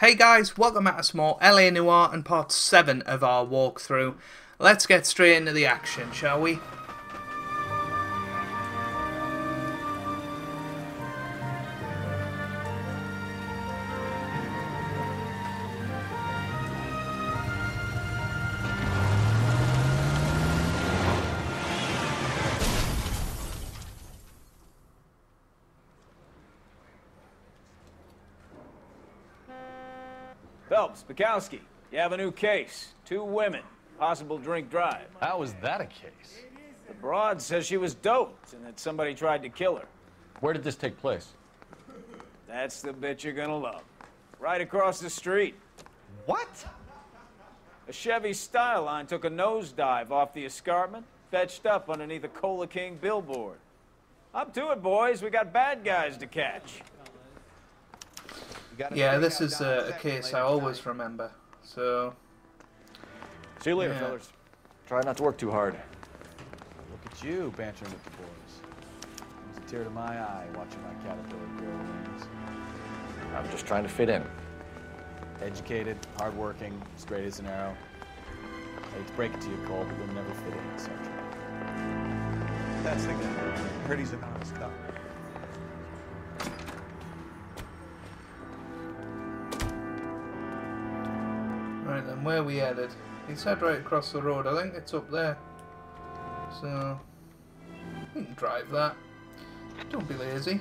Hey guys, welcome back to Small LA Noire and part 7 of our walkthrough. Let's get straight into the action, shall we? Phelps, Bukowski, you have a new case. Two women, possible drink drive. How is that a case? The broad says she was doped and that somebody tried to kill her. Where did this take place? That's the bit you're gonna love. Right across the street. What? A Chevy Styleline took a nosedive off the escarpment, fetched up underneath a Cola King billboard. Up to it, boys. We got bad guys to catch. Yeah, this is uh, a case I always remember. So, See you later, Yeah. fellas. Try not to work too hard. Look at you bantering with the boys. Brings a tear to my eye watching my caterpillar grow wings. I'm just trying to fit in. Educated, hardworking, straight as an arrow. I hate to break it to you, Cole, but you'll never fit in, Sergeant. That's the guy. Pretty's he's an honest cop. Where we headed? He said right across the road. I think it's up there. So, we can drive that. Don't be lazy.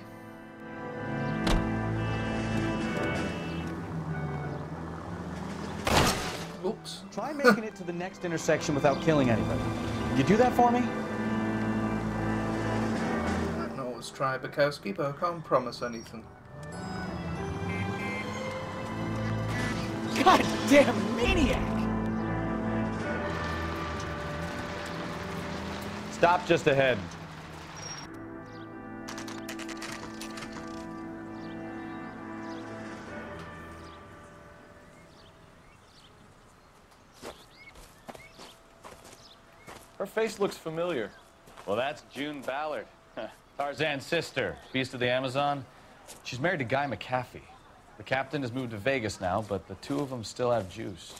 Oops. Try making it to the next intersection without killing anybody. You do that for me? I can always try Bukowski, but I can't promise anything. God damn maniac! Stop just ahead. Her face looks familiar. Well, that's June Ballard, Tarzan's sister, beast of the Amazon. She's married to Guy McAfee. The captain has moved to Vegas now, but the two of them still have juice.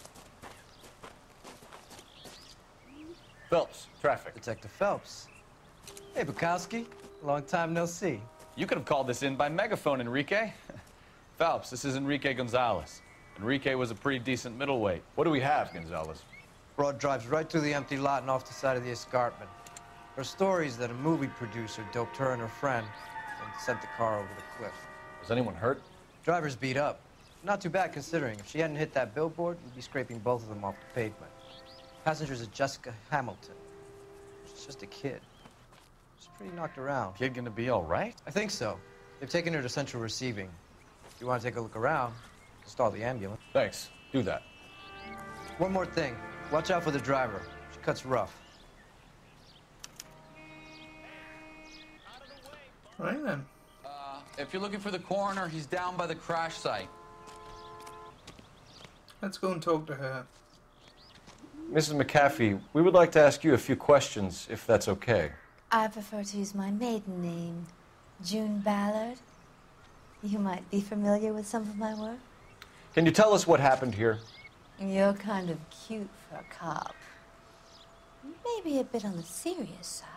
Phelps, traffic. Detective Phelps. Hey, Bukowski. Long time no see. You could have called this in by megaphone, Enrique. Phelps, this is Enrique Gonzalez. Enrique was a pretty decent middleweight. What do we have, Gonzalez? Broad drives right through the empty lot and off the side of the escarpment. Her story is that a movie producer doped her and her friend and sent the car over the cliff. Was anyone hurt? Driver's beat up. Not too bad considering. If she hadn't hit that billboard, we'd be scraping both of them off the pavement. Passengers is Jessica Hamilton. She's just a kid. She's pretty knocked around. Kid gonna be all right? I think so. They've taken her to central receiving. If you want to take a look around, you can stall the ambulance. Thanks. Do that. One more thing. Watch out for the driver. She cuts rough. Right then. If you're looking for the coroner, he's down by the crash site. Let's go and talk to her. Mrs. McAfee, we would like to ask you a few questions, if that's okay. I prefer to use my maiden name, June Ballard. You might be familiar with some of my work. Can you tell us what happened here? You're kind of cute for a cop. Maybe a bit on the serious side.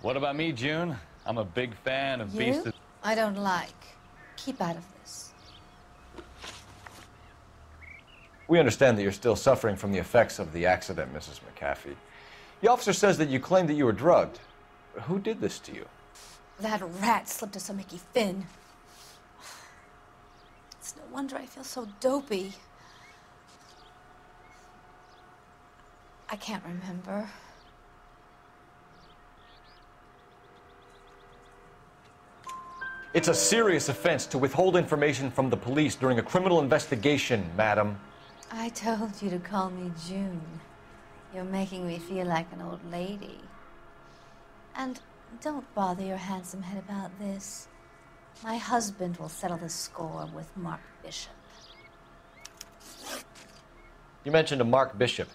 What about me, June? I'm a big fan of You? Beast of... I don't like. Keep out of this. We understand that you're still suffering from the effects of the accident, Mrs. McAfee. The officer says that you claimed that you were drugged. Who did this to you? That rat slipped us a Mickey Finn. It's no wonder I feel so dopey. I can't remember. It's a serious offense to withhold information from the police during a criminal investigation, madam. I told you to call me June. You're making me feel like an old lady. And don't bother your handsome head about this. My husband will settle the score with Mark Bishop. You mentioned a Mark Bishop.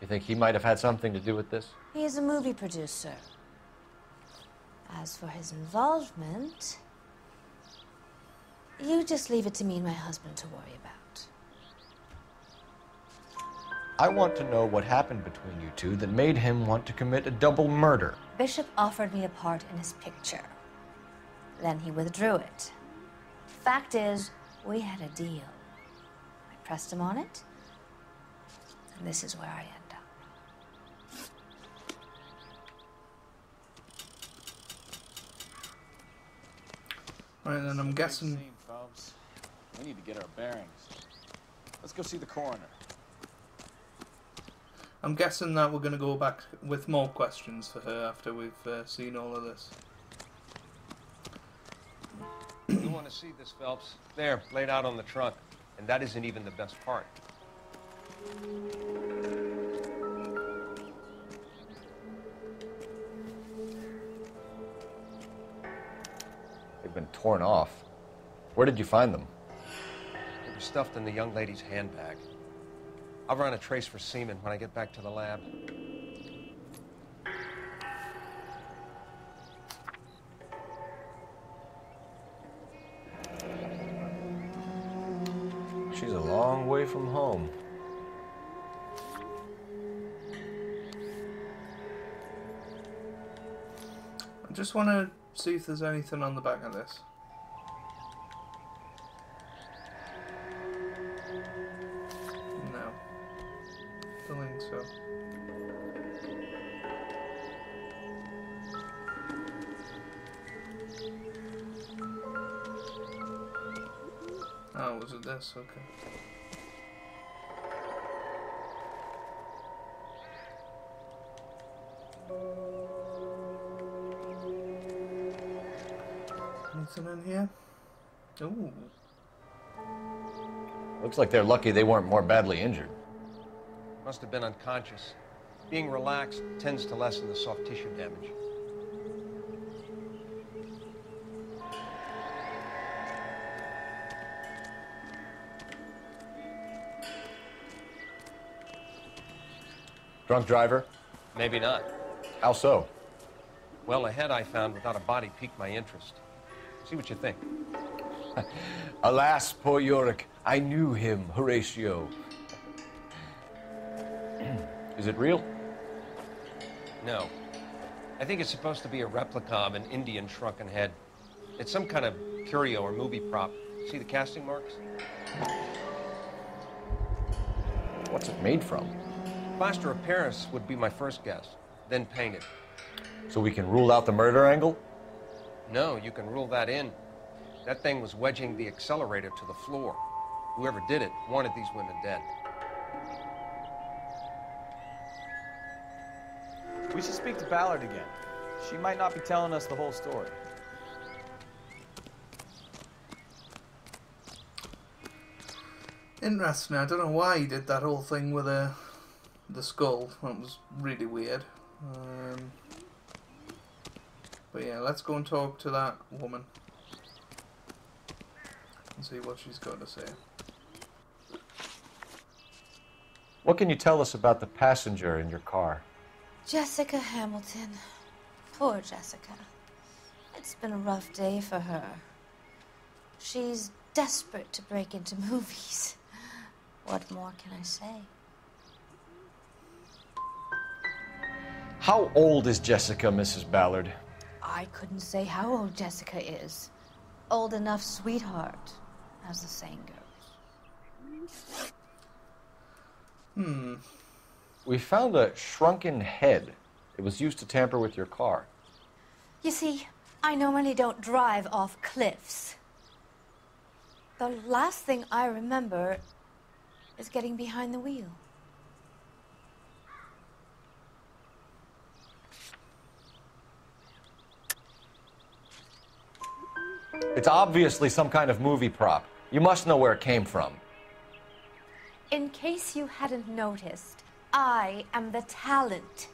You think he might have had something to do with this? He is a movie producer. As for his involvement, You just leave it to me and my husband to worry about. I want to know what happened between you two that made him want to commit a double murder. Bishop offered me a part in his picture. Then he withdrew it. Fact is, we had a deal. I pressed him on it, and this is where I end up. Right then, I'm guessing. Scene, folks. We need to get our bearings. Let's go see the coroner. I'm guessing that we're going to go back with more questions for her after we've uh, seen all of this. You want to see this, Phelps? There, laid out on the trunk. And that isn't even the best part. They've been torn off. Where did you find them? They were stuffed in the young lady's handbag. I'll run a trace for semen when I get back to the lab. She's a long way from home. I just want to see if there's anything on the back of this. Ooh. Looks like they're lucky they weren't more badly injured. Must have been unconscious. Being relaxed tends to lessen the soft tissue damage. Drunk driver? Maybe not. How so? Well, a head I found without a body piqued my interest. See what you think. Alas, poor Yorick. I knew him, Horatio. Is it real? No. I think it's supposed to be a replica of an Indian shrunken head. It's some kind of curio or movie prop. See the casting marks? What's it made from? Plaster of Paris would be my first guess, then painted. So we can rule out the murder angle? No, you can rule that in. That thing was wedging the accelerator to the floor. Whoever did it wanted these women dead. We should speak to Ballard again. She might not be telling us the whole story. Interesting. I don't know why he did that whole thing with the the skull. That was really weird. Um, but yeah, let's go and talk to that woman and see what she's got to say. What can you tell us about the passenger in your car? Jessica Hamilton. Poor Jessica. It's been a rough day for her. She's desperate to break into movies. What more can I say? How old is Jessica, Mrs. Ballard? I couldn't say how old Jessica is. Old enough, sweetheart, as the saying goes. Hmm. We found a shrunken head. It was used to tamper with your car. You see, I normally don't drive off cliffs. The last thing I remember is getting behind the wheel. It's obviously some kind of movie prop. You must know where it came from. In case you hadn't noticed, I am the talent.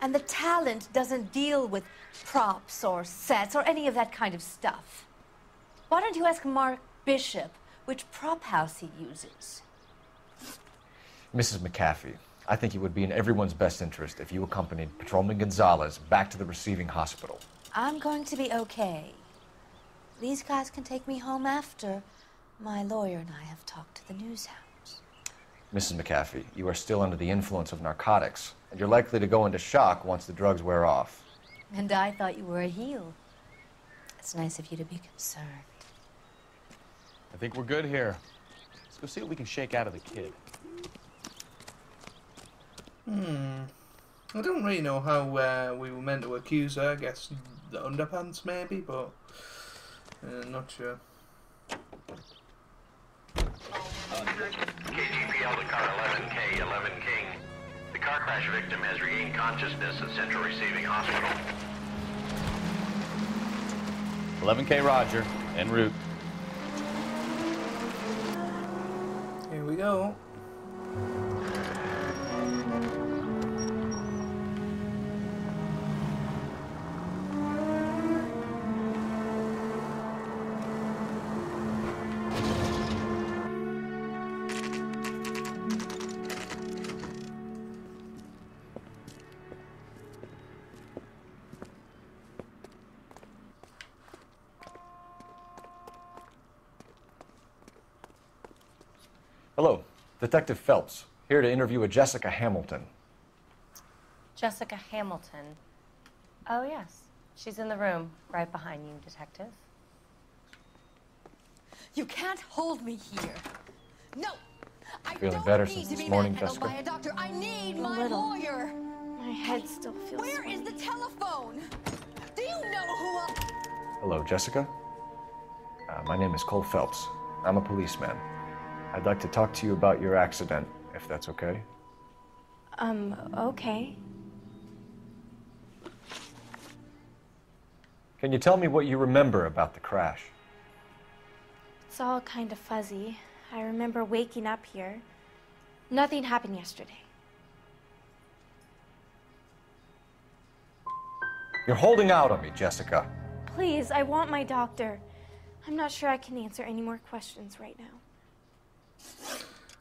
And the talent doesn't deal with props or sets or any of that kind of stuff. Why don't you ask Mark Bishop which prop house he uses? Mrs. McAfee, I think it would be in everyone's best interest if you accompanied Patrolman Gonzalez back to the receiving hospital. I'm going to be okay. These guys can take me home after my lawyer and I have talked to the news hounds. Mrs. McAfee, you are still under the influence of narcotics, and you're likely to go into shock once the drugs wear off. And I thought you were a heel. It's nice of you to be concerned. I think we're good here. Let's go see what we can shake out of the kid. Hmm. I don't really know how uh, we were meant to accuse her. I guess the underpants, maybe, but uh, not sure. KGPL to car 11K, 11 King. The car crash victim has regained consciousness at Central Receiving Hospital. 11K Roger, en route. Here we go. Detective Phelps, here to interview a Jessica Hamilton. Jessica Hamilton. Oh, yes. She's in the room, right behind you, Detective. You can't hold me here. No! I Feeling don't better need since to this be morning, manhandled by Jessica? a doctor. I need A my little. lawyer. My head still feels Where is the telephone? Do you know who I... Hello, Jessica. Uh, my name is Cole Phelps. I'm a policeman. I'd like to talk to you about your accident, if that's okay. Um, okay. Can you tell me what you remember about the crash? It's all kind of fuzzy. I remember waking up here. Nothing happened yesterday. You're holding out on me, Jessica. Please, I want my doctor. I'm not sure I can answer any more questions right now.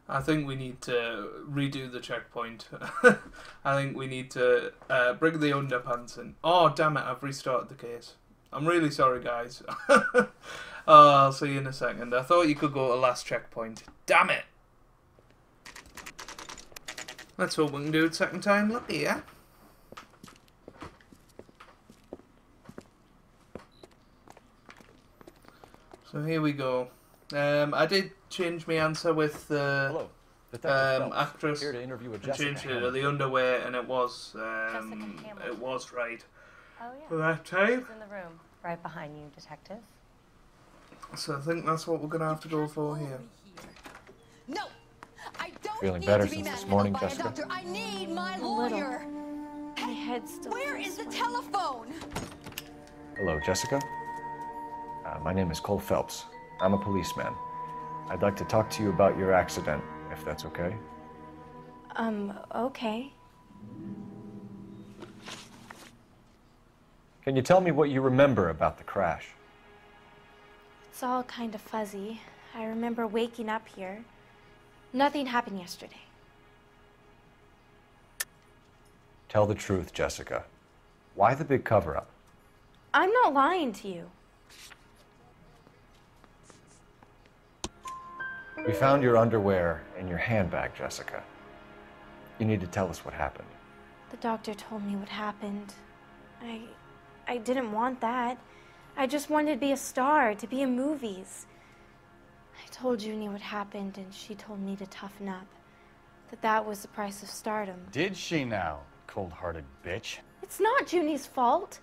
I think we need to redo the checkpoint. I think we need to uh, bring the underpants in. Oh, damn it, I've restarted the case. I'm really sorry, guys. oh, I'll see you in a second. I thought you could go to last checkpoint. Damn it! Let's hope we can do it second time lucky, yeah? So here we go. Um, I did change my answer with the Hello, um, actress. here to interview a I Jessica changed it to the underwear, and it was um, it was right Oh, yeah. that time. She's in the room, right behind you, Detective. So I think that's what we're gonna have to go for here. No! I don't Feeling need better to be since this morning, by Jessica? doctor. I need my A little. lawyer. My head still Where feels is the telephone? Hello, Jessica. Uh, my name is Cole Phelps. I'm a policeman. I'd like to talk to you about your accident, if that's okay. Um, okay. Can you tell me what you remember about the crash? It's all kind of fuzzy. I remember waking up here. Nothing happened yesterday. Tell the truth, Jessica. Why the big cover up? I'm not lying to you. We found your underwear in your handbag, Jessica. You need to tell us what happened. The doctor told me what happened. I I didn't want that. I just wanted to be a star, to be in movies. I told Junie what happened and she told me to toughen up. That that was the price of stardom. Did she now, cold-hearted bitch? It's not Junie's fault.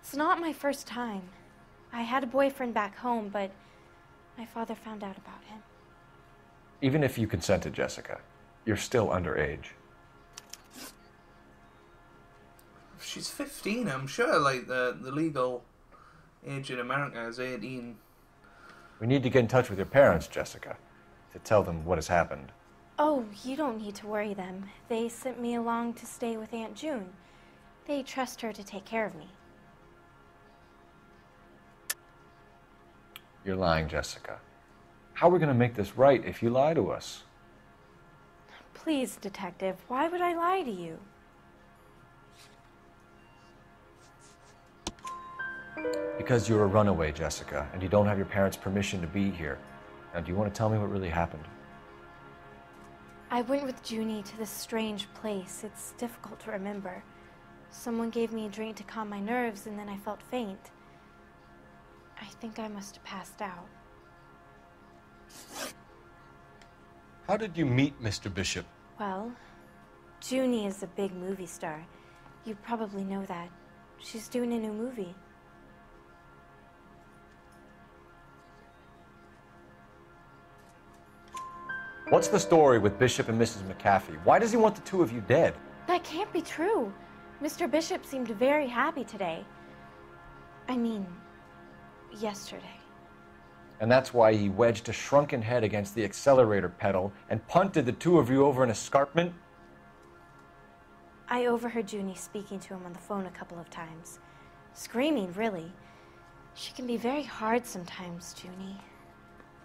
It's not my first time. I had a boyfriend back home, but my father found out about him. Even if you consented, Jessica, you're still underage. She's 15, I'm sure. Like the the legal age in America is 18. We need to get in touch with your parents, Jessica, to tell them what has happened. Oh, you don't need to worry them. They sent me along to stay with Aunt June. They trust her to take care of me. You're lying, Jessica. How are we going to make this right if you lie to us? Please, Detective, why would I lie to you? Because you're a runaway, Jessica, and you don't have your parents' permission to be here. Now, do you want to tell me what really happened? I went with Junie to this strange place. It's difficult to remember. Someone gave me a drink to calm my nerves, and then I felt faint. I think I must have passed out. How did you meet Mr. Bishop? Well, Junie is a big movie star. You probably know that. She's doing a new movie. What's the story with Bishop and Mrs. McAfee? Why does he want the two of you dead? That can't be true. Mr. Bishop seemed very happy today. I mean, yesterday. And that's why he wedged a shrunken head against the accelerator pedal and punted the two of you over an escarpment? I overheard Junie speaking to him on the phone a couple of times. Screaming, really. She can be very hard sometimes, Junie.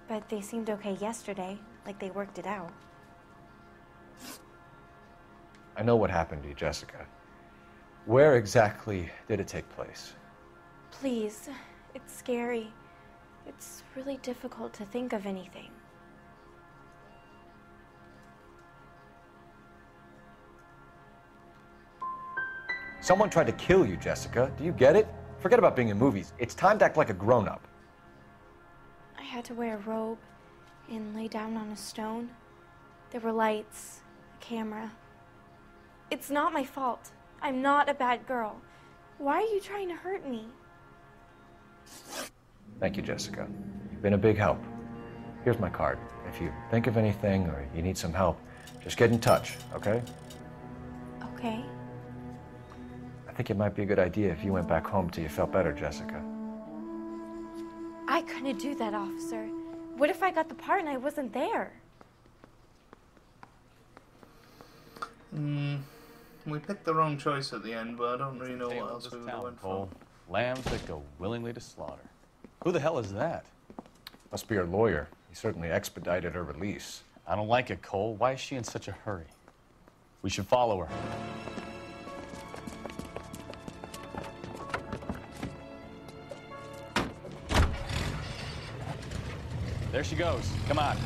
But they seemed okay yesterday, like they worked it out. I know what happened to you, Jessica. Where exactly did it take place? Please, it's scary. It's really difficult to think of anything. Someone tried to kill you, Jessica. Do you get it? Forget about being in movies. It's time to act like a grown up. I had to wear a robe and lay down on a stone. There were lights, a camera. It's not my fault. I'm not a bad girl. Why are you trying to hurt me? Thank you, Jessica. You've been a big help. Here's my card. If you think of anything or you need some help, just get in touch, okay? Okay. I think it might be a good idea if you went back home till you felt better, Jessica. I couldn't do that, officer. What if I got the part and I wasn't there? Hmm. We picked the wrong choice at the end, but I don't really know what else we would have went for. Cole. Lambs that go willingly to slaughter. Who the hell is that? Must be her lawyer. He certainly expedited her release. I don't like it, Cole. Why is she in such a hurry? We should follow her. There she goes. Come on.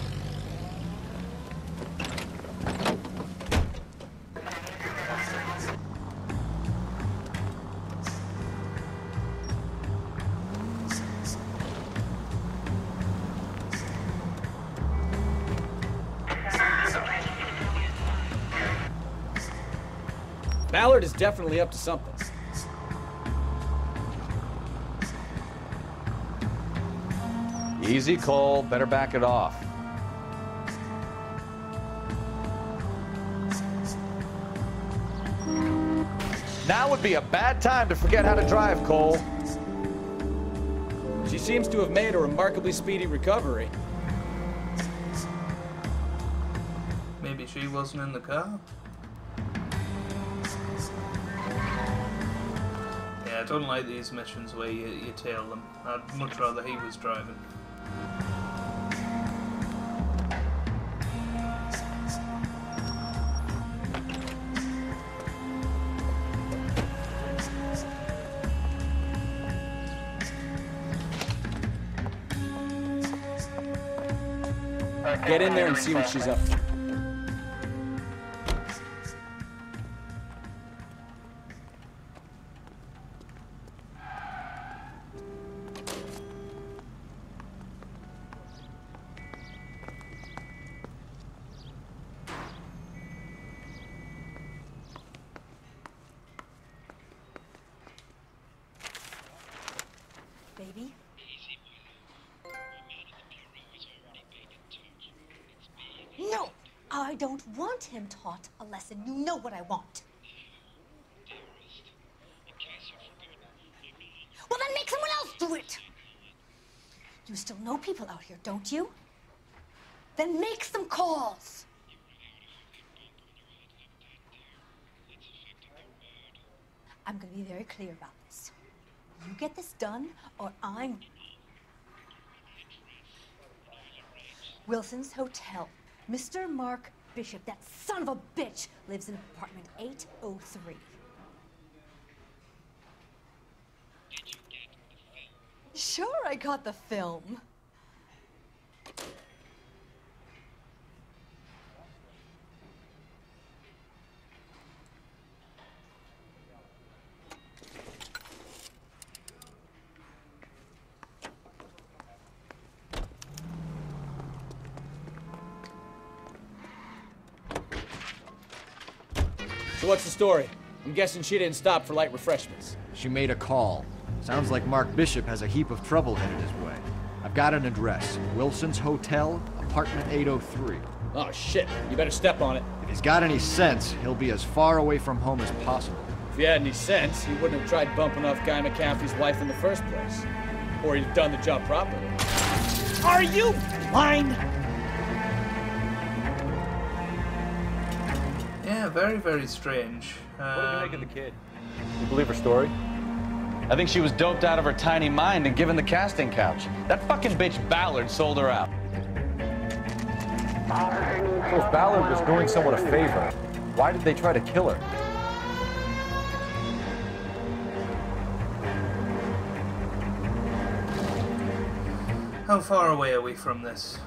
Definitely up to something. Easy, Cole. Better back it off. Now would be a bad time to forget how to drive, Cole. She seems to have made a remarkably speedy recovery. Maybe she wasn't in the car? Don't like these missions where you, you tail them. I'd much rather he was driving. Get in there and see what she's up to. Him taught a lesson. You know what I want. Well, then make someone else do it! You still know people out here, don't you? Then make some calls! I'm gonna be very clear about this. You get this done, or I'm. Wilson's Hotel. Mr. Mark Bishop, that son of a bitch, lives in apartment 803. Sure, I got the film. Story? I'm guessing she didn't stop for light refreshments. She made a call. Sounds like Mark Bishop has a heap of trouble headed his way. I've got an address. Wilson's Hotel, apartment 803. Oh shit, you better step on it. If he's got any sense, he'll be as far away from home as possible. If he had any sense, he wouldn't have tried bumping off Guy McAfee's wife in the first place. Or he'd have done the job properly. Are you blind? Very, very strange. What did you make of Um, the kid? You believe her story? I think she was doped out of her tiny mind and given the casting couch. That fucking bitch Ballard sold her out. So if Ballard was doing someone a favor, why did they try to kill her? How far away are we from this?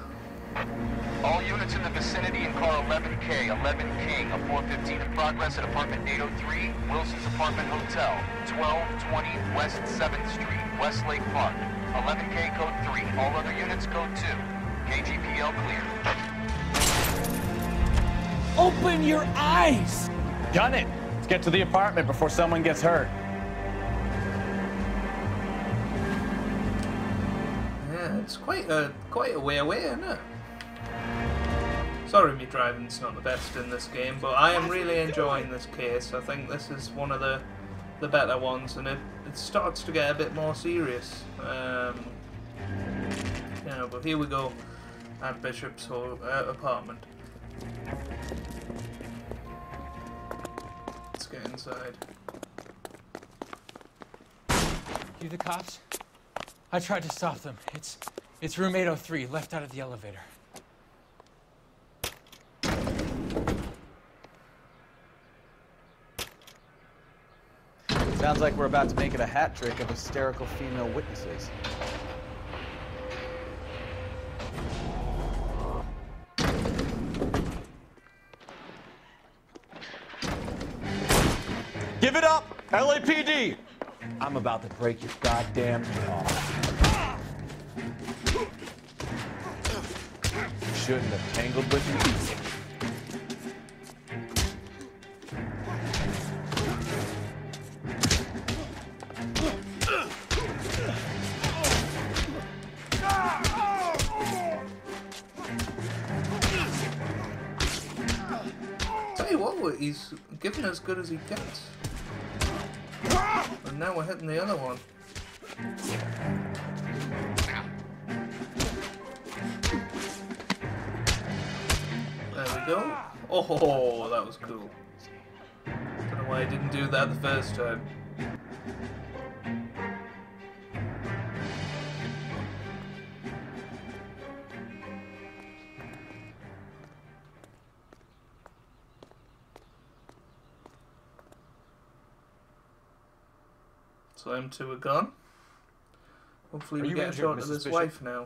All units in the vicinity in car 11K, 11 King, a 415 in progress at apartment 803, Wilson's Apartment Hotel, 1220 West 7th Street, Westlake Park. 11K code 3, all other units code 2. KGPL clear. Open your eyes! Gun it! Let's get to the apartment before someone gets hurt. Yeah, it's quite a quite a way away, isn't it? Sorry, me driving's not the best in this game, but I am really enjoying this case. I think this is one of the the better ones, and it, it starts to get a bit more serious. Um, you know, but here we go at Bishop's ho- uh, apartment. Let's get inside. You the cops? I tried to stop them. It's it's room 803, left out of the elevator. Sounds like we're about to make it a hat trick of hysterical female witnesses. Give it up! LAPD! I'm about to break your goddamn jaw. You shouldn't have tangled with you. Giving as good as he gets. And now we're hitting the other one. There we go. Oh, that was cool. Don't know why I didn't do that the first time. So them two are gone. Hopefully Are we you get a injured, shot of Mrs. this Bishop? wife now.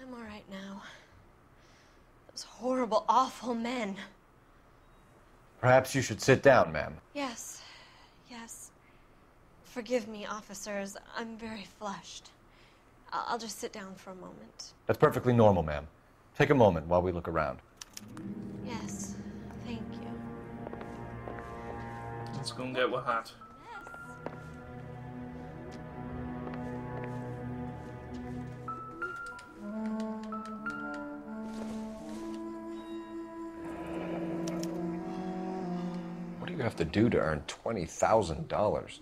I'm all right now. Those horrible, awful men. Perhaps you should sit down, ma'am. Yes, yes. Forgive me, officers. I'm very flushed. I- I'll just sit down for a moment. That's perfectly normal, ma'am. Take a moment while we look around. Yes, thank you. Let's go and get what hat. Do to earn $20,000?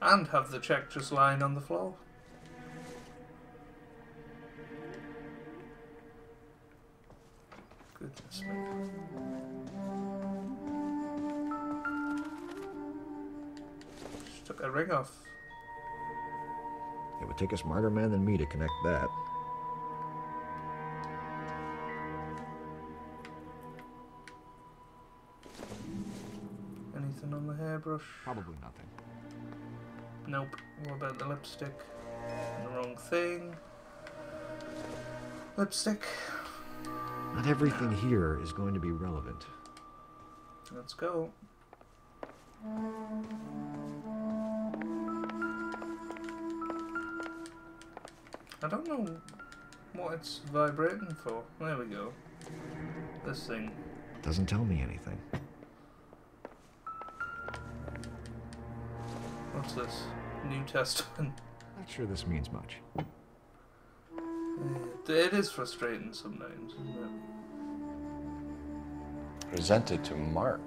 And have the check just lying on the floor. Goodness me. Just took a ring off. It would take a smarter man than me to connect that. Hairbrush? Probably nothing. Nope. What about the lipstick? The Wrong thing. Lipstick. Not everything here is going to be relevant. Let's go. I don't know what it's vibrating for. There we go. This thing. Doesn't tell me anything. What's this? New Testament. Not sure this means much. It, it is frustrating sometimes, isn't it? Presented to Mark.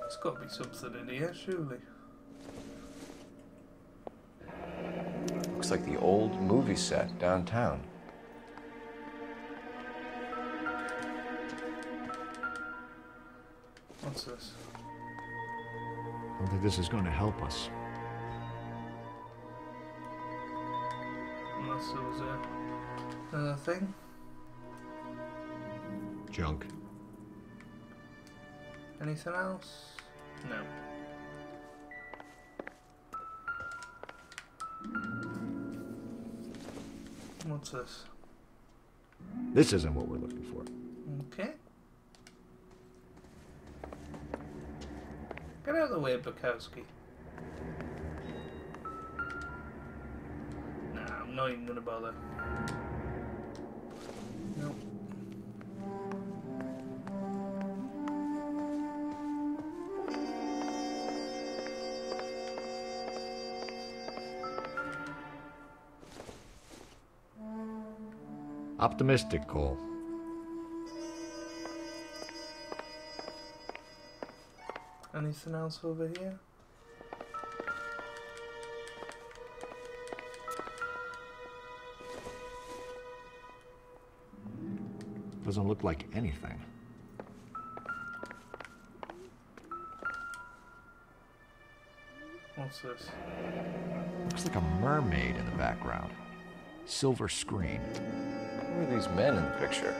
There's got to be something in here, surely. Looks like the old movie set downtown. What's this? I don't think this is going to help us. Unless there was a, another thing. Junk. Anything else? No. What's this? This isn't what we're looking for. Okay. Get out of the way, Bukowski. Nah, I'm not even gonna bother. Nope. Optimistic, Cole. Anything else over here? Doesn't look like anything. What's this? Looks like a mermaid in the background. Silver screen. Who are these men in the picture?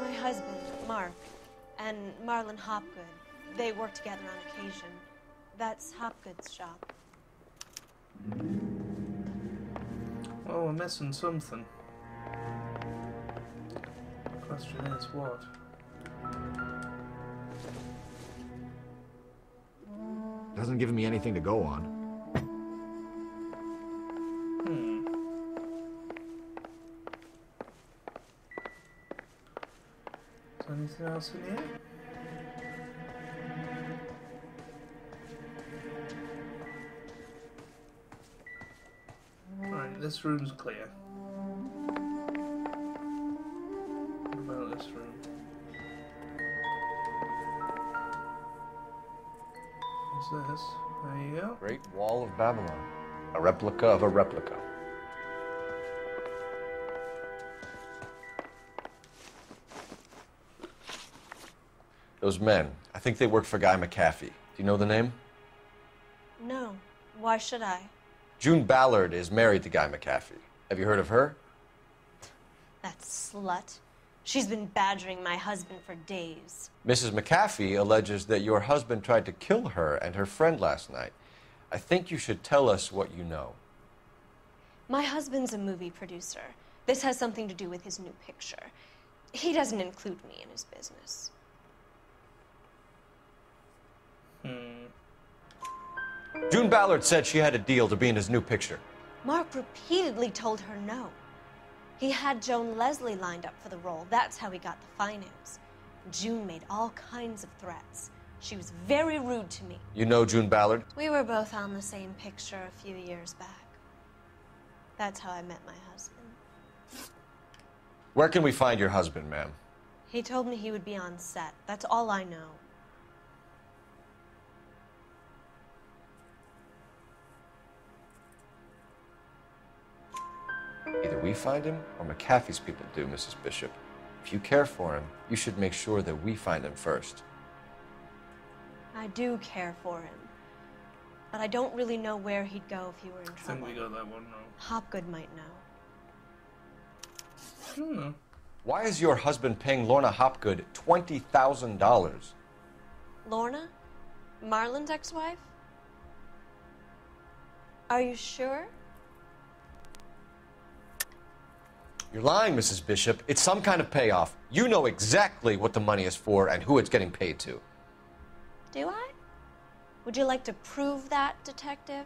My husband, Mark, and Marlon Hopgood. They work together on occasion. That's Hopgood's shop. Oh, we're missing something. Question is what? Doesn't give me anything to go on. Hmm. Is there anything else in here? This room's clear. What about this room? What's this? There you go. Great Wall of Babylon. A replica of a replica. Those men, I think they work for Guy McAfee. Do you know the name? No. Why should I? June Ballard is married to Guy McAfee. Have you heard of her? That slut. She's been badgering my husband for days. Mrs. McAfee alleges that your husband tried to kill her and her friend last night. I think you should tell us what you know. My husband's a movie producer. This has something to do with his new picture. He doesn't include me in his business. June Ballard said she had a deal to be in his new picture. Mark repeatedly told her no. He had Joan Leslie lined up for the role. That's how he got the finance. June made all kinds of threats. She was very rude to me. You know June Ballard? We were both on the same picture a few years back. That's how I met my husband. Where can we find your husband, ma'am? He told me he would be on set. That's all I know. Either we find him or McAfee's people do, Mrs. Bishop. If you care for him, you should make sure that we find him first. I do care for him. But I don't really know where he'd go if he were in trouble. I think we got that one wrong. Hopgood might know. Hmm. Why is your husband paying Lorna Hopgood $20,000? Lorna? Marlon's ex wife? Are you sure? You're lying, Mrs. Bishop. It's some kind of payoff. You know exactly what the money is for and who it's getting paid to. Do I? Would you like to prove that, Detective?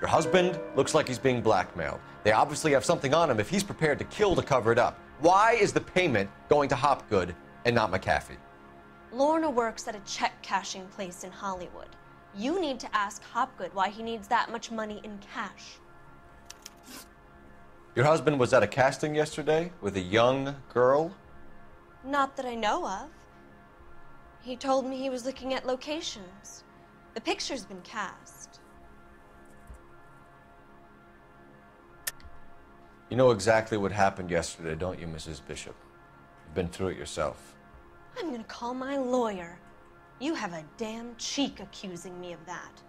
Your husband looks like he's being blackmailed. They obviously have something on him if he's prepared to kill to cover it up. Why is the payment going to Hopgood and not McAfee? Lorna works at a check cashing place in Hollywood. You need to ask Hopgood why he needs that much money in cash. Your husband was at a casting yesterday with a young girl? Not that I know of. He told me he was looking at locations. The picture's been cast. You know exactly what happened yesterday, don't you, Mrs. Bishop? You've been through it yourself. I'm gonna call my lawyer. You have a damn cheek accusing me of that.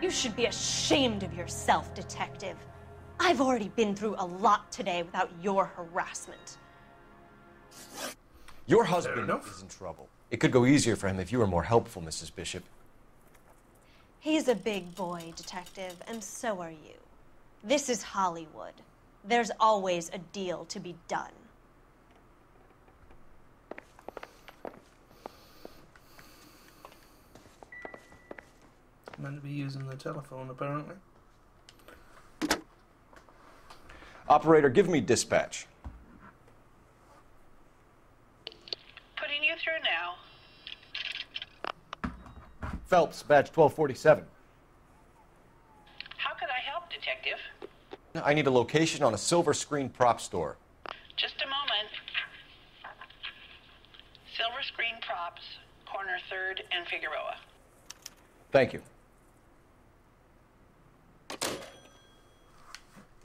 You should be ashamed of yourself, Detective. I've already been through a lot today without your harassment. Your husband is in trouble. It could go easier for him if you were more helpful, Mrs. Bishop. He's a big boy, Detective, and so are you. This is Hollywood. There's always a deal to be done. Meant to be using the telephone, apparently. Operator, give me dispatch. Putting you through now. Phelps, badge 1247. How could I help, Detective? I need a location on a silver screen prop store. Just a moment. Silver Screen Props, corner 3rd and Figueroa. Thank you.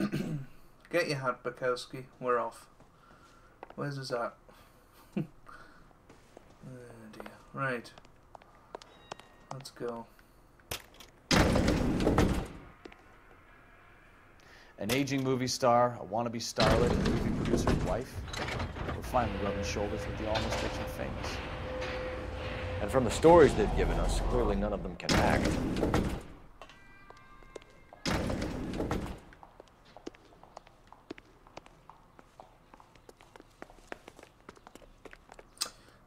Get your hat, Bekowsky. We're off. Where's his hat? oh dear. Right. Let's go. An aging movie star, a wannabe starlet, and a movie producer's wife. We're finally rubbing shoulders with the almost rich and famous. And from the stories they've given us, clearly none of them can act.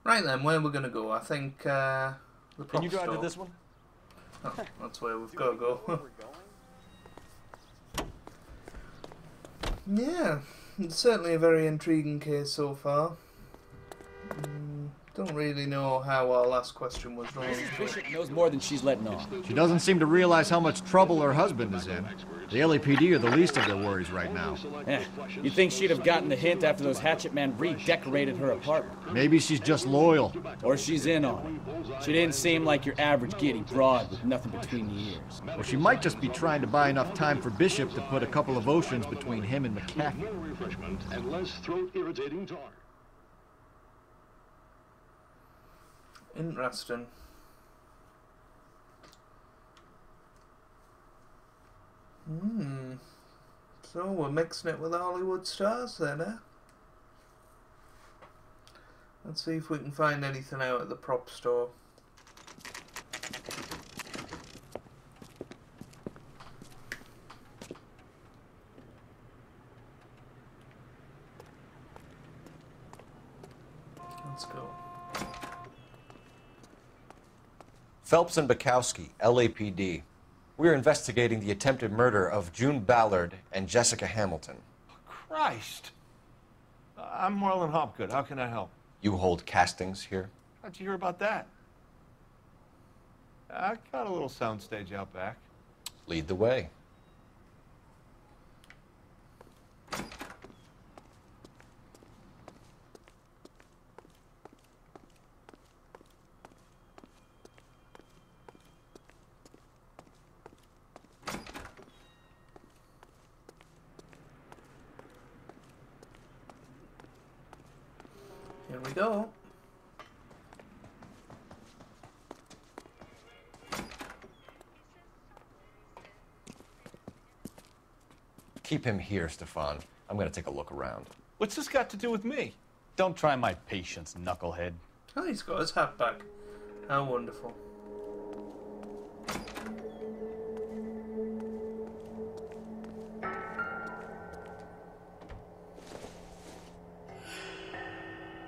Right then, where we're we gonna go? I think uh, the Can you prop drive to this one? Oh, that's where we've got to go. yeah, it's certainly a very intriguing case so far. Don't really know how our last question was wrong. Mrs. Bishop knows more than she's letting on. She doesn't seem to realize how much trouble her husband is in. The LAPD are the least of their worries right now. Eh, you think she'd have gotten the hint after those hatchet men redecorated her apartment? Maybe she's just loyal. Or she's in on it. She didn't seem like your average giddy broad with nothing between the ears. Or she might just be trying to buy enough time for Bishop to put a couple of oceans between him and McAfee. refreshment and less throat irritating tar. Interesting. Hmm. So we're mixing it with Hollywood stars then, eh? Let's see if we can find anything out at the prop store. Let's go. Phelps and Bekowsky, LAPD. We're investigating the attempted murder of June Ballard and Jessica Hamilton. Christ. I'm Marlon Hopgood. How can I help? You hold castings here? How'd you hear about that? I got a little soundstage out back. Lead the way. Here we go. Keep him here, Stefan. I'm gonna take a look around. What's this got to do with me? Don't try my patience, knucklehead. Oh, he's got his hat back. How wonderful.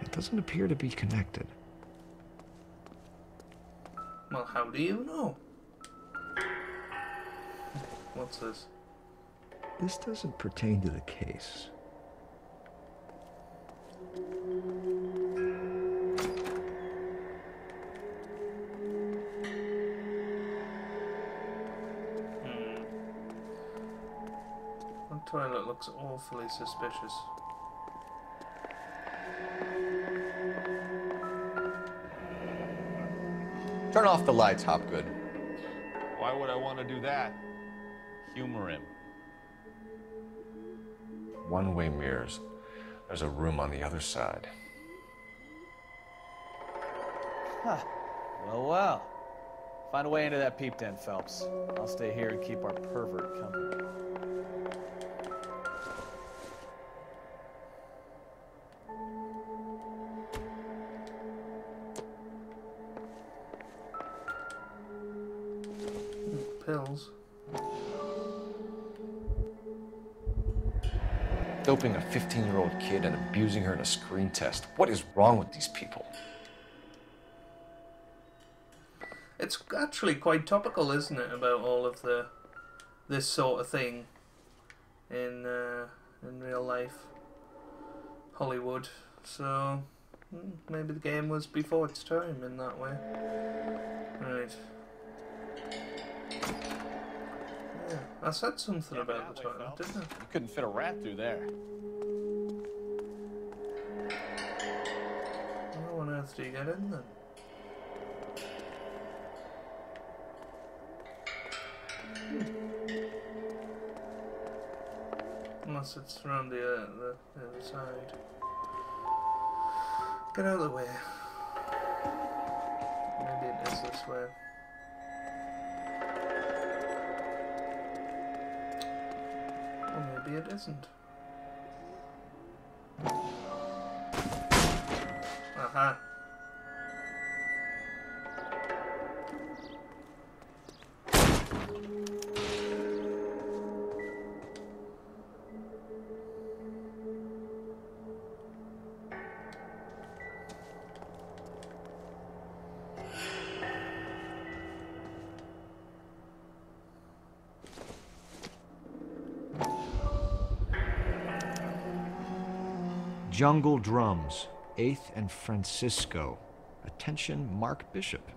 It doesn't appear to be connected. Well, how do you know? What's this? This doesn't pertain to the case. Hmm. That toilet looks awfully suspicious. Turn off the lights, Hopgood. Why would I want to do that? Humor him. One-way mirrors. There's a room on the other side. Huh. Well, well. Find a way into that peep den, Phelps. I'll stay here and keep our pervert company. 17 year old kid and abusing her in a screen test. What is wrong with these people? It's actually quite topical, isn't it, about all of the this sort of thing in uh, in real life, Hollywood. So hmm, maybe the game was before its time in that way. Right. Yeah, I said something about the toilet, didn't I? You couldn't fit a rat through there. You get in then? Unless it's around the, uh, the, the other side. Get out of the way. Maybe it is this way. Or maybe it isn't. Aha. Jungle Drums, 8th and Francisco. Attention, Mark Bishop.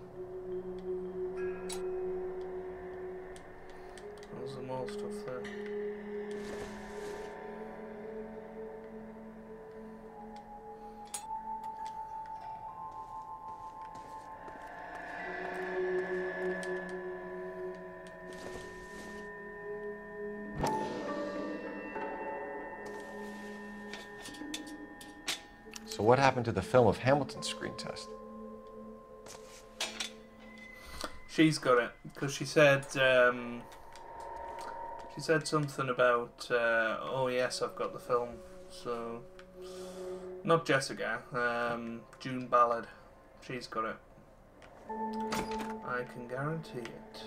Happened to the film of Hamilton's screen test? She's got it because she said um, she said something about uh, oh yes I've got the film so not Jessica um, June Ballard. She's got it. I can guarantee it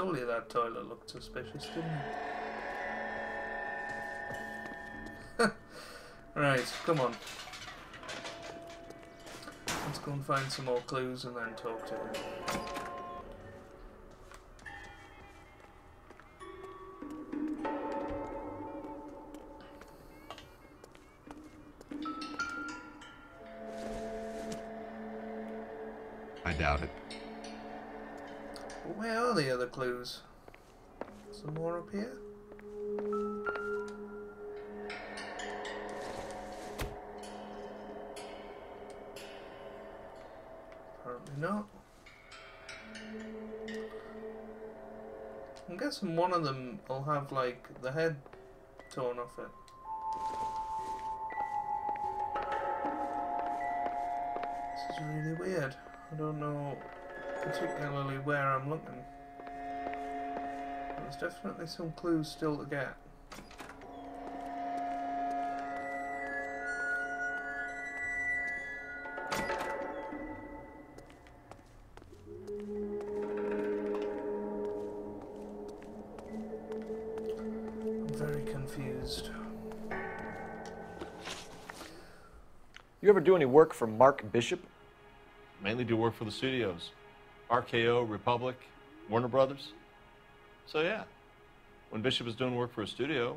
told you that toilet looked suspicious didn't it? Right, come on. Let's go and find some more clues and then talk to him. Like the head torn off it. This is really weird. I don't know particularly where I'm looking. There's definitely some clues still to get. You ever do any work for Mark Bishop? Mainly do work for the studios. RKO, Republic, Warner Brothers. So yeah, when Bishop was doing work for a studio,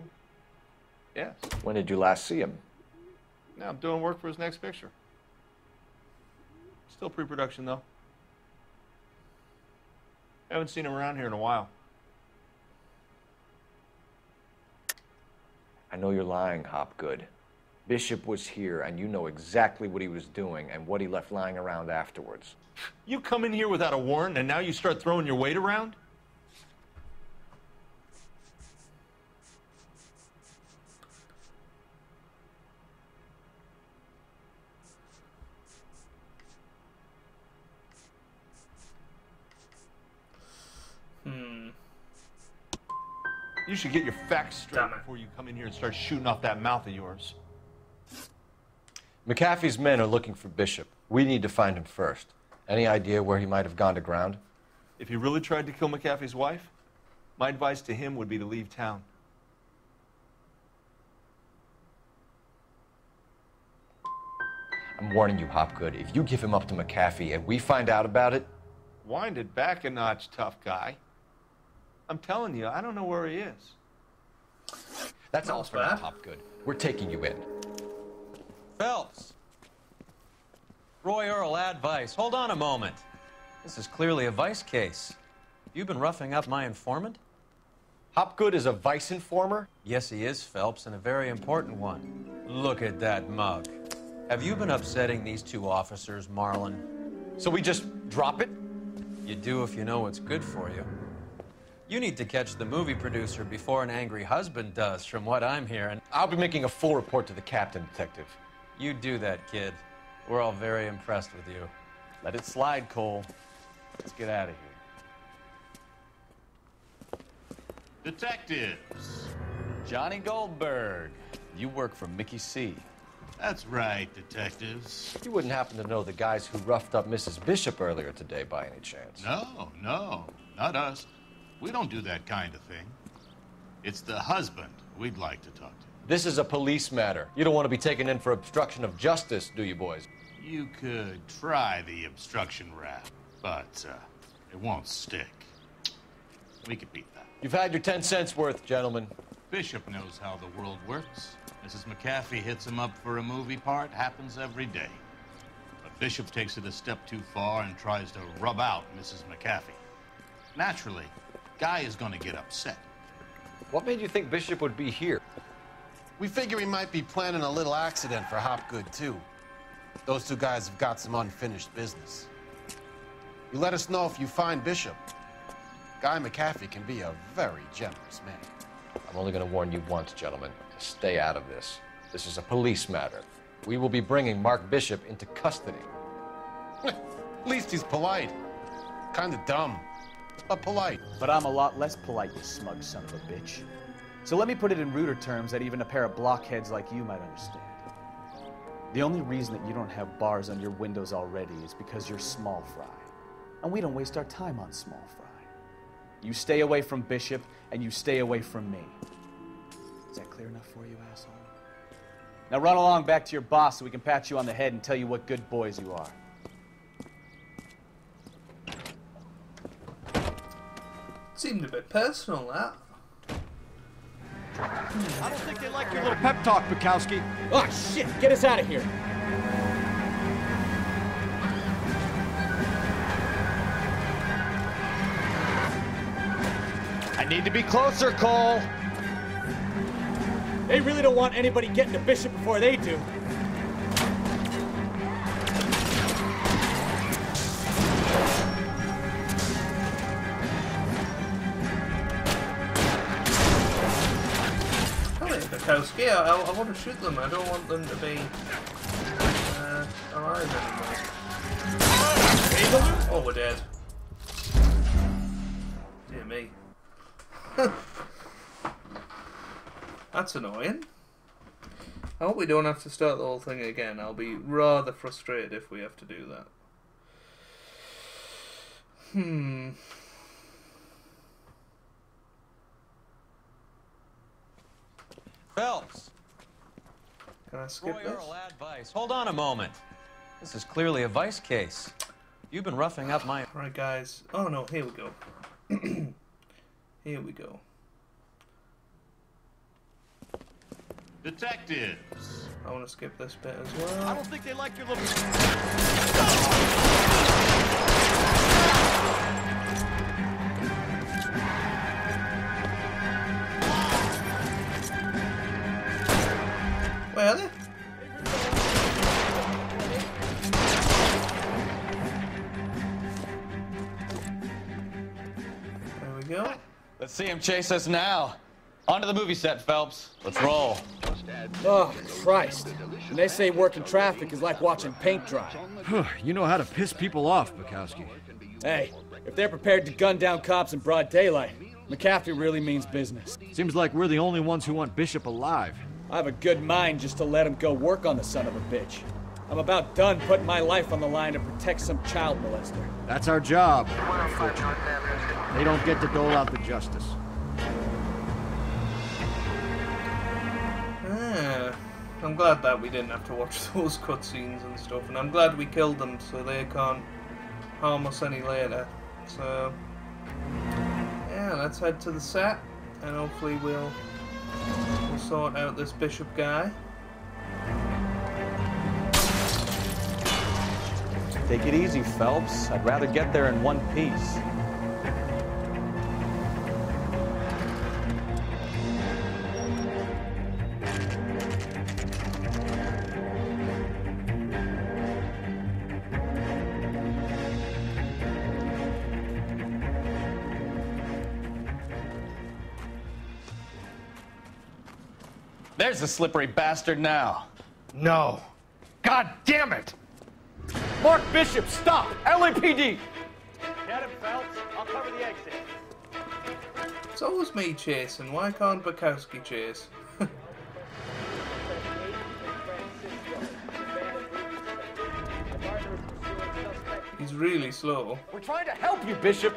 yes. When did you last see him? Now I'm doing work for his next picture. Still pre-production though. Haven't seen him around here in a while. I know you're lying, Hopgood. Bishop was here, and you know exactly what he was doing and what he left lying around afterwards. You come in here without a warrant, and now you start throwing your weight around? Hmm. You should get your facts straight before you come in here and start shooting off that mouth of yours. McAfee's men are looking for Bishop. We need to find him first. Any idea where he might have gone to ground? If he really tried to kill McAfee's wife, my advice to him would be to leave town. I'm warning you, Hopgood. If you give him up to McAfee and we find out about it, Wind it back a notch, tough guy. I'm telling you, I don't know where he is. that's all for now, Hopgood. We're taking you in. Phelps. Roy Earle, advice. Hold on a moment. This is clearly a vice case. You've been roughing up my informant? Hopgood is a vice informer? Yes, he is, Phelps, and a very important one. Look at that mug. Have you been upsetting these two officers, Marlon? So we just drop it? You do if you know what's good for you. You need to catch the movie producer before an angry husband does, from what I'm hearing. I'll be making a full report to the captain, detective. You do that, kid. We're all very impressed with you. Let it slide, Cole. Let's get out of here. Detectives. Johnny Goldberg. You work for Mickey C. That's right, detectives. You wouldn't happen to know the guys who roughed up Mrs. Bishop earlier today by any chance? No, no, not us. We don't do that kind of thing. It's the husband we'd like to talk to. This is a police matter. You don't want to be taken in for obstruction of justice, do you, boys? You could try the obstruction rap, but uh, it won't stick. We could beat that. You've had your 10 cents worth, gentlemen. Bishop knows how the world works. Mrs. McAfee hits him up for a movie part, happens every day. But Bishop takes it a step too far and tries to rub out Mrs. McAfee. Naturally, Guy is going to get upset. What made you think Bishop would be here? We figure he might be planning a little accident for Hopgood, too. Those two guys have got some unfinished business. You let us know if you find Bishop. Guy McAfee can be a very generous man. I'm only going to warn you once, gentlemen. Stay out of this. This is a police matter. We will be bringing Mark Bishop into custody. At least he's polite. Kind of dumb, but polite. But I'm a lot less polite, you smug son of a bitch. So let me put it in ruder terms that even a pair of blockheads like you might understand. The only reason that you don't have bars on your windows already is because you're small fry. And we don't waste our time on small fry. You stay away from Bishop, and you stay away from me. Is that clear enough for you, asshole? Now run along back to your boss so we can pat you on the head and tell you what good boys you are. Seemed a bit personal, that. I don't think they like your little pep talk, Bekowsky. Oh, shit! Get us out of here! I need to be closer, Cole. They really don't want anybody getting to Bishop before they do. I, I, I want to shoot them. I don't want them to be uh, alive anymore. Oh, we're dead. Dear me. That's annoying. I hope we don't have to start the whole thing again. I'll be rather frustrated if we have to do that. Hmm. Phelps. Can I skip Roy this? Earle advice. Hold on a moment. This is clearly a vice case. You've been roughing up my. Right, guys. Oh no, here we go. here we go. Detectives. I want to skip this bit as well. I don't think they like your little. Where? There we go. Let's see him chase us now. Onto the movie set, Phelps. Let's roll. Oh, Christ. And they say working traffic is like watching paint dry. you know how to piss people off, Bekowsky. Hey, if they're prepared to gun down cops in broad daylight, McAfee really means business. Seems like we're the only ones who want Bishop alive. I have a good mind just to let him go work on the son of a bitch. I'm about done putting my life on the line to protect some child molester. That's our job, unfortunately. They don't get to dole out the justice. Ah, I'm glad that we didn't have to watch those cutscenes and stuff, and I'm glad we killed them so they can't harm us any later. So, yeah, let's head to the set, and hopefully we'll, we'll sort out this bishop guy. Take it easy, Phelps. I'd rather get there in one piece. The slippery bastard now. No. God damn it! Mark Bishop, stop! LAPD! Get him, Phelps. I'll cover the exit. It's always me chasing. Why can't Bekowsky chase? He's really slow. We're trying to help you, Bishop.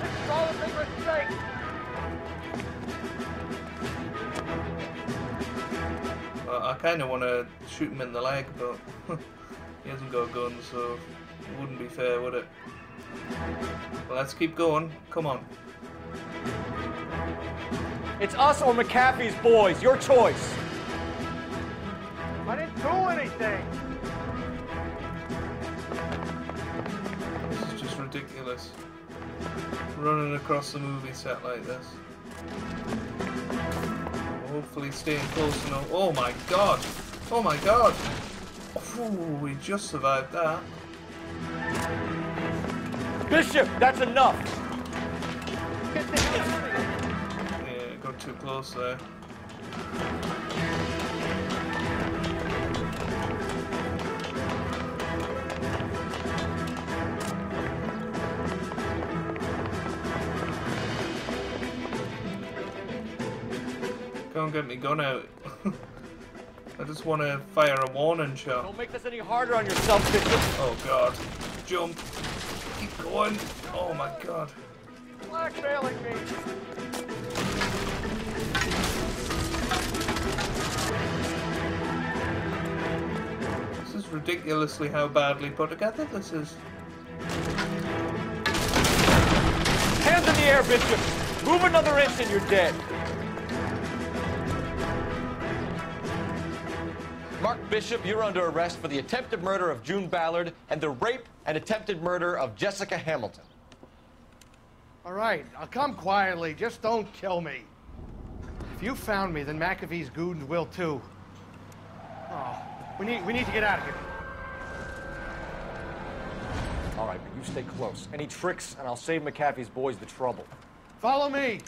This is all a big mistake. Well, I kind of want to shoot him in the leg, but he hasn't got a gun, so it wouldn't be fair, would it? Well, let's keep going. Come on. It's us or McAfee's boys. Your choice. I didn't do anything. This is just ridiculous. Running across the movie set like this. Hopefully staying close enough. Oh my god! Oh my god! Ooh, we just survived that. Bishop, that's enough. Yeah, got too close there. Can't get me gun out. I just want to fire a warning shot. Don't make this any harder on yourself, Bishop. Oh god. Jump. Keep going. Oh my god. Blackmailing me. This is ridiculously how badly put together this is. Hands in the air, Bishop. Move another inch and you're dead. Mark Bishop, you're under arrest for the attempted murder of June Ballard and the rape and attempted murder of Jessica Hamilton. All right, I'll come quietly. Just don't kill me. If you found me, then McAfee's goons will too. Oh, we need we need to get out of here. All right, but you stay close. Any tricks, and I'll save McAfee's boys the trouble. Follow me.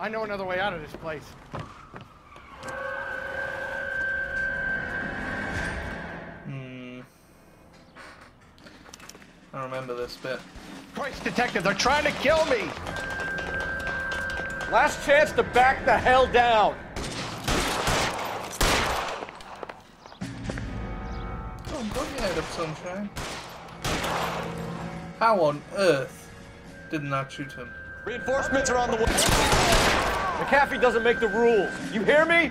I know another way out of this place. Hmm. remember this bit. Christ, detective, they're trying to kill me! Last chance to back the hell down. Put your head up, sunshine. How on earth didn't that shoot him? Reinforcements are on the way. McAfee doesn't make the rules. You hear me?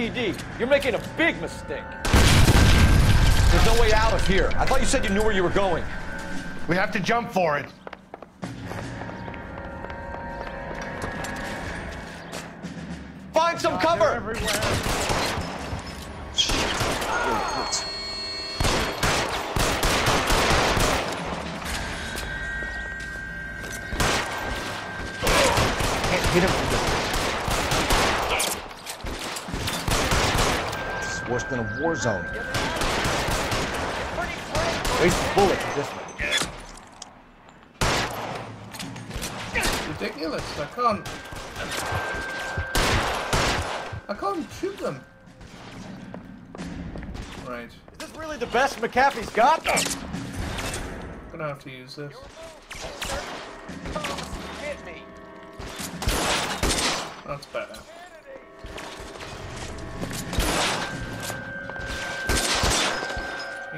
LAPD, you're making a big mistake. There's no way out of here. I thought you said you knew where you were going. We have to jump for it. Find some cover! This is worse than a war zone. Waste bullets with this one. ridiculous. I can't. I can't shoot them. Right. Is this really the best McAfee's got? Gonna have to use this. That's better.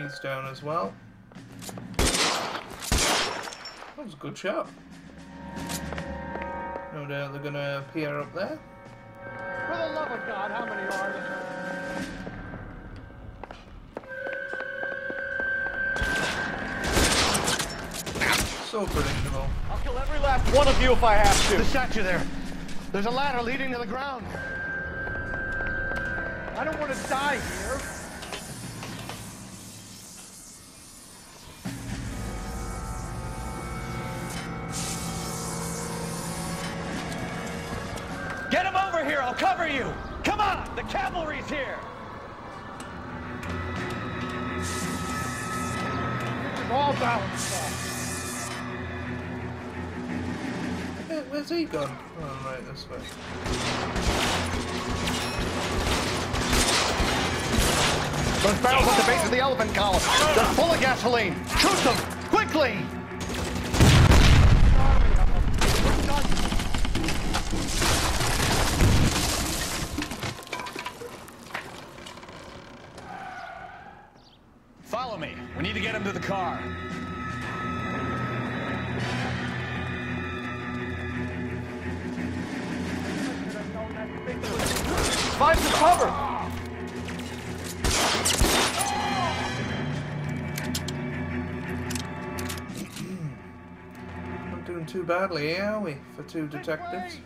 He's down as well. That was a good shot. No doubt they're gonna appear up there. For the love of God, how many are there? So predictable. I'll kill every last one of you if I have to. The statue there. There's a ladder leading to the ground. I don't want to die here. Cover you! Come on, the cavalry's here! All balance off. Where- Where's he gone? Oh, right, this way. Those barrels at the base of the elephant column. They're full of gasoline. Shoot them! Quickly! Badly, are we, for two detectives?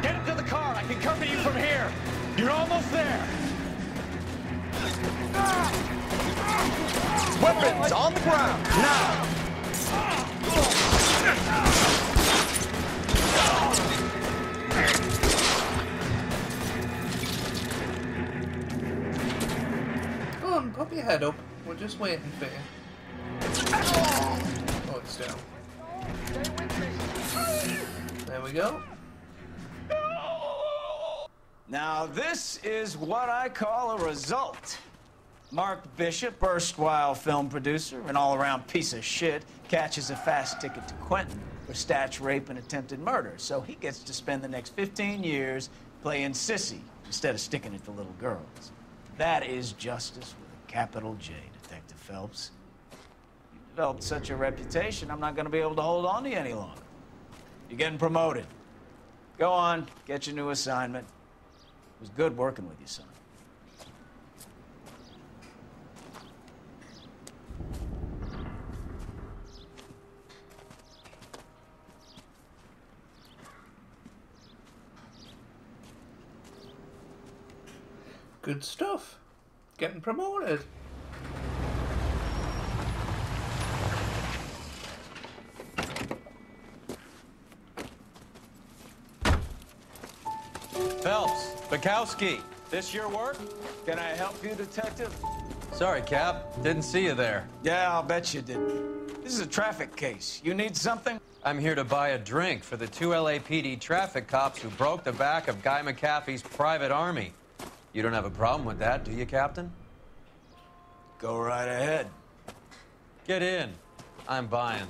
Get into the car. I can cover you from here. You're almost there. Weapons on the ground, now! Go on, pop your head up. We're just waiting for you. Go. Now, this is what I call a result. Mark Bishop, erstwhile film producer and all around piece of shit, catches a fast ticket to Quentin for statch rape and attempted murder. So he gets to spend the next 15 years playing sissy instead of sticking it to little girls. That is justice with a capital J, Detective Phelps. You've developed such a reputation, I'm not going to be able to hold on to you any longer. You're getting promoted. Go on, get your new assignment. It was good working with you, son. Good stuff. Getting promoted. Phelps, Bekowsky, this your work? Can I help you, Detective? Sorry, Cap. Didn't see you there. Yeah, I'll bet you didn't. This is a traffic case. You need something? I'm here to buy a drink for the two LAPD traffic cops who broke the back of Guy McAfee's private army. You don't have a problem with that, do you, Captain? Go right ahead. Get in. I'm buying.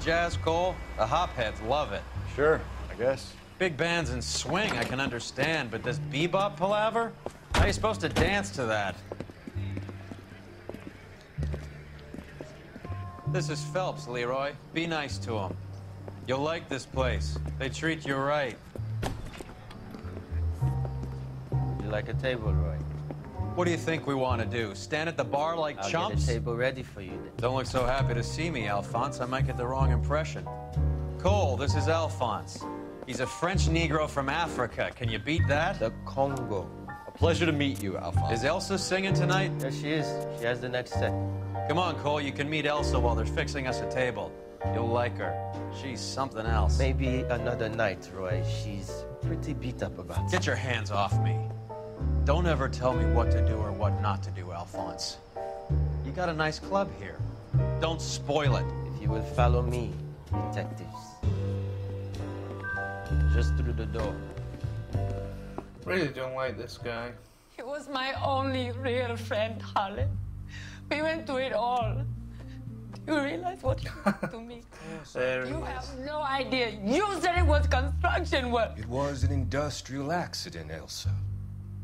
Jazz, Cole? The hopheads love it. Sure, I guess. Big bands and swing, I can understand, but this bebop palaver? How are you supposed to dance to that? This is Phelps, Leroy. Be nice to him. You'll like this place. They treat you right. You like a table, Roy? What do you think we want to do? Stand at the bar like I'll chumps? get a table ready for you then. Don't look so happy to see me, Alphonse. I might get the wrong impression. Cole, this is Alphonse. He's a French Negro from Africa. Can you beat that? The Congo. A pleasure to meet you, Alphonse. Is Elsa singing tonight? Yes, she is. She has the next set. Come on, Cole. You can meet Elsa while they're fixing us a table. You'll like her. She's something else. Maybe another night, Roy. She's pretty beat up about it. Get your hands off me. Don't ever tell me what to do or what not to do, Alphonse. You got a nice club here. Don't spoil it. If you will follow me, detectives. Just through the door. Really don't like this guy. He was my only real friend, Harlan. We went through it all. Do you realize what he did to me? There he You is. have no idea. You said it was construction work. It was an industrial accident, Elsa.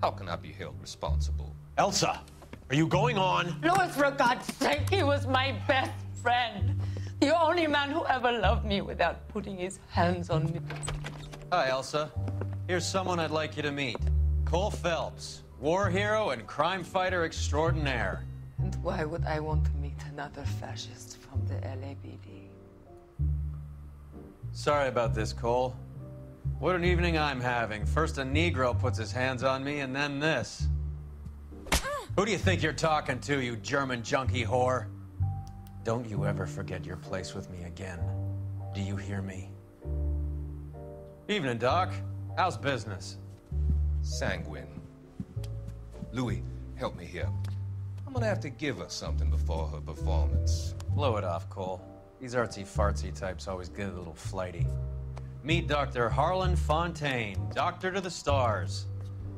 How can I be held responsible? Elsa, are you going on? Louis, for God's sake, he was my best friend. The only man who ever loved me without putting his hands on me. Hi, Elsa. Here's someone I'd like you to meet. Cole Phelps, war hero and crime fighter extraordinaire. And why would I want to meet another fascist from the LAPD? Sorry about this, Cole. What an evening I'm having. First a Negro puts his hands on me, and then this. Who do you think you're talking to, you German junkie whore? Don't you ever forget your place with me again. Do you hear me? Evening, Doc. How's business? Sanguine. Louis, help me here. I'm gonna have to give her something before her performance. Blow it off, Cole. These artsy fartsy types always get a little flighty. Meet Dr. Harlan Fontaine, doctor to the stars.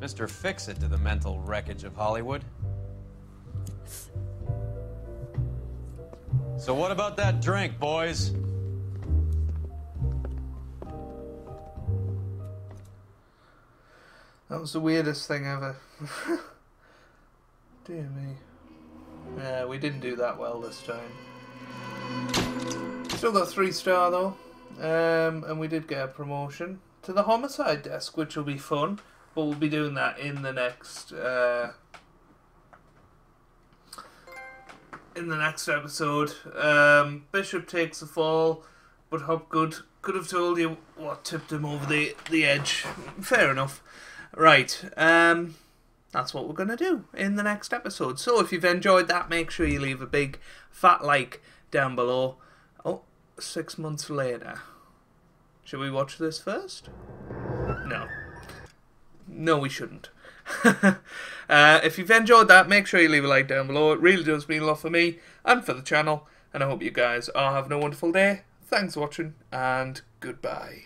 Mr. Fix It to the mental wreckage of Hollywood. So, what about that drink, boys? That was the weirdest thing ever. Dear me. Yeah, we didn't do that well this time. Still got three star though. Um, and we did get a promotion to the homicide desk, which will be fun. But we'll be doing that in the next uh, in the next episode. Um, Bishop takes the fall, but Hopgood could have told you what tipped him over the the edge. Fair enough. Right. Um, that's what we're going to do in the next episode. So if you've enjoyed that, make sure you leave a big fat like down below. Six months later. Should we watch this first? No. No, we shouldn't. uh, if you've enjoyed that, make sure you leave a like down below. It really does mean a lot for me and for the channel. And I hope you guys are having a wonderful day. Thanks for watching, and goodbye.